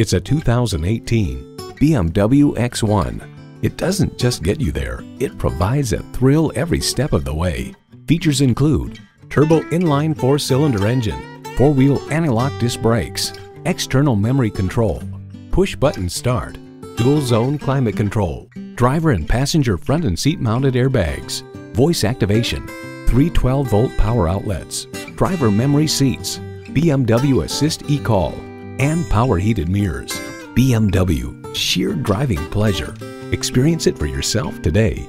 It's a 2018 BMW X1. It doesn't just get you there, it provides a thrill every step of the way. Features include turbo inline four-cylinder engine, four-wheel anti-lock disc brakes, external memory control, push-button start, dual-zone climate control, driver and passenger front and seat mounted airbags, voice activation, three 12-volt power outlets, driver memory seats, BMW Assist eCall, and power heated mirrors. BMW, sheer driving pleasure. Experience it for yourself today.